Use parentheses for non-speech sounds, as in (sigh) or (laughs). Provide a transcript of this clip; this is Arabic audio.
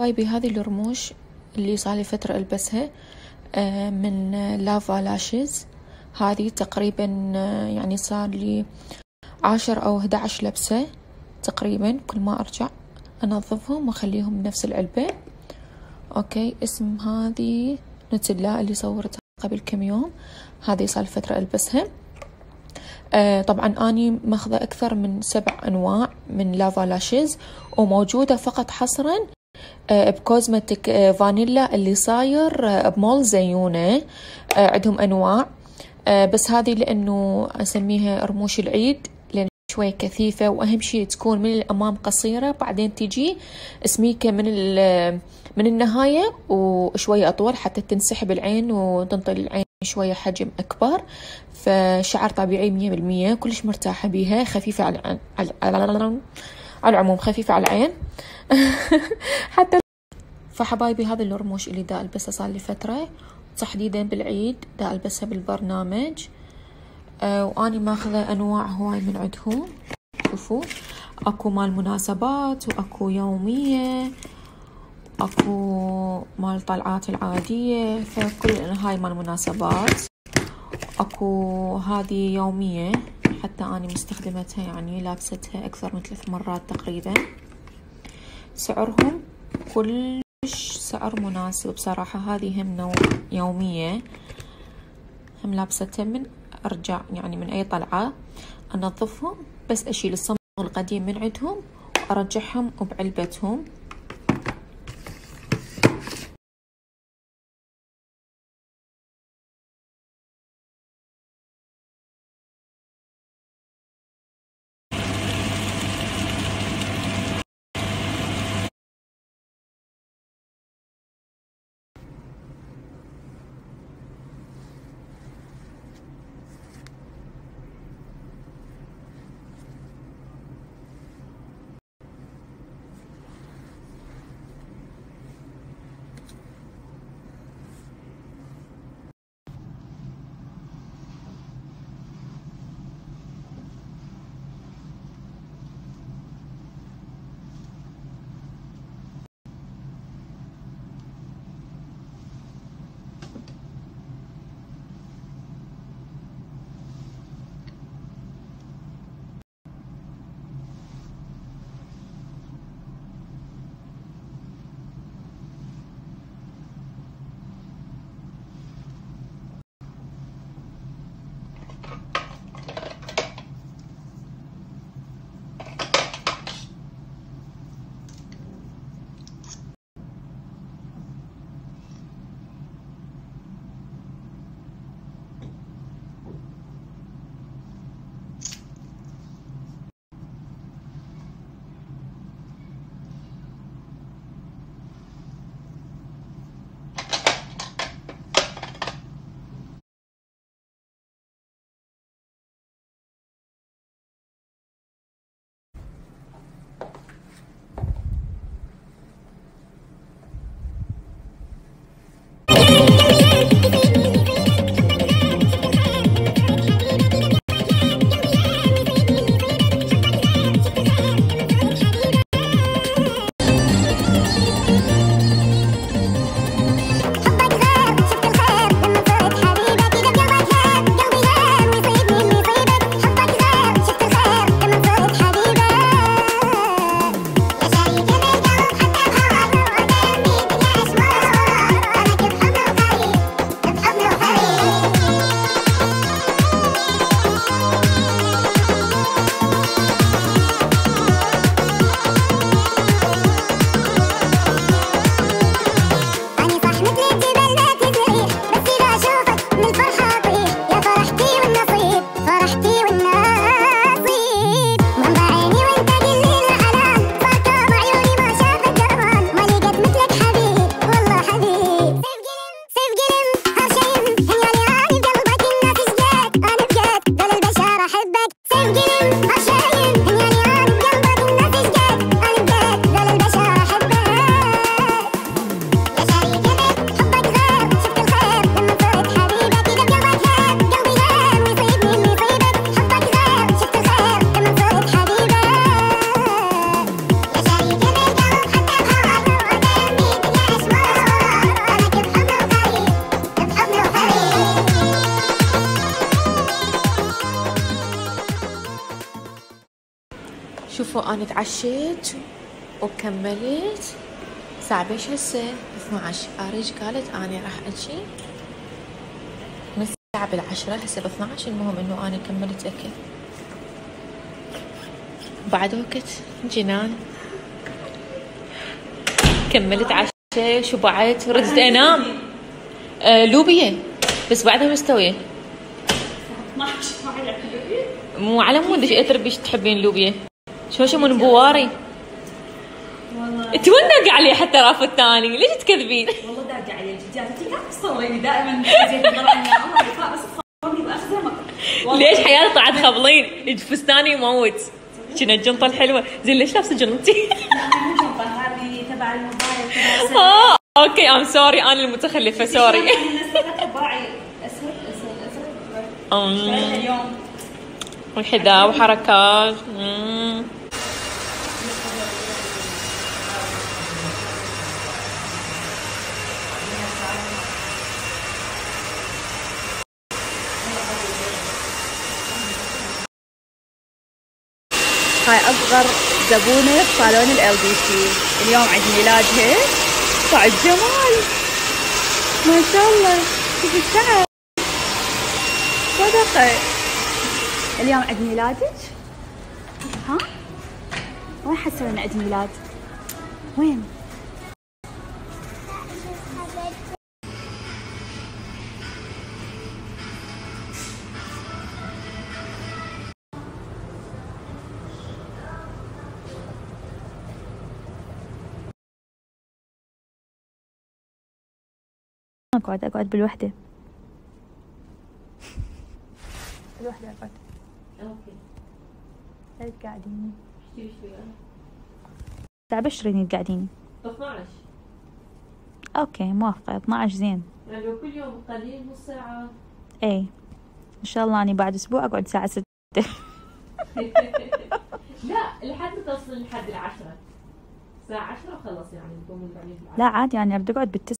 حبايبي هذي الرموش اللي صار فترة ألبسها آه، من Lava Lashes. هذه تقريبا آه، يعني صار لي عشر أو أحد عشر لبسة تقريبا كل ما أرجع أنظفهم وأخليهم بنفس العلبة. okay اسم هذه نوتيلا اللي صورتها قبل كم يوم. هذه صار فترة ألبسها. آه طبعا أني ماخذة أكثر من سبع أنواع من Lava Lashes وموجودة فقط حصرا بكوزمتيك آه فانيلا اللي صاير آه بمول زيونة آه عندهم أنواع آه بس هذه لأنه أسميها رموش العيد لأن شوية كثيفة وأهم شيء تكون من الأمام قصيرة بعدين تجي سميكة من من النهاية وشوية أطول حتى تنسحب العين وتنطي العين شوية حجم أكبر فشعر طبيعي مية بالمية كلش مرتاحة بيها خفيفة على على على, العموم خفيفة على العين. (laughs) حتى فحبايبي هذا الرموش اللي دا ألبسها صار لي فترة. تحديدا بالعيد دا ألبسها بالبرنامج. أه وأني ماخذة أنواع هواي من عندهم. شوفوا أكو مال مناسبات وأكو يومية أكو مال طلعات العادية فكل هاي مال مناسبات. أكو هذه يومية. حتى أني مستخدمتها يعني لابستها أكثر من ثلاث مرات تقريبا. سعرهم كلش سعر مناسب بصراحة هذه هم نوع يومية هم لابستها من أرجع يعني من أي طلعة أنظفهم بس أشيل الصمغ القديم من عندهم وأرجعهم بعلبتهم أنا تعشيت وكملت. الساعة بيش هسه؟ 12 اريج قالت اني راح أجي. من الساعة بالعشرة هسه ب 12 المهم إنه أنا كملت أكل. بعد وقت جنان كملت عشاء شبعت ردت إنام. آه لوبيا. بس بعدها مستوية. مو على مود إيش تحبين لوبيا؟ شو شو من بواري؟ والله. انت وين داق علي حتى رافض الثاني؟ ليش تكذبين؟ والله داقة علي الجدات أنت لا تصوريني دائما ليش حياتي طلعت خبلين؟ فستاني يموت. كنا الجنطة الحلوة؟ زين ليش لابسة جنطتي مو جنبه هذه تبع الموبايل. آه أوكي ام سوري أنا المتخلفة سوري اليوم؟ وحذاء وحركات. هاي أصغر زبونة بصالون ال دي سي اليوم عيد ميلادها بعد جمال. ما شاء الله. شوف الشعر. صدقة. اليوم عيد ميلادك؟ ها؟ وين حسوا عيد ميلاد؟ وين؟ أقعد أقعد بالوحدة. (laughs) بالوحدة أقعد. okay. لا تقعديني؟ الساعة بيش تقعديني 12 okay موافقة. 12 زين. يعني لو كل يوم قليل نص ساعة. اي إن شاء الله أني بعد أسبوع أقعد الساعة 6 (laughs) لا لحد توصل لحد العشرة. الساعة 10 وخلص يعني نقوم لا عادي يعني بدي أقعد بالتسعة.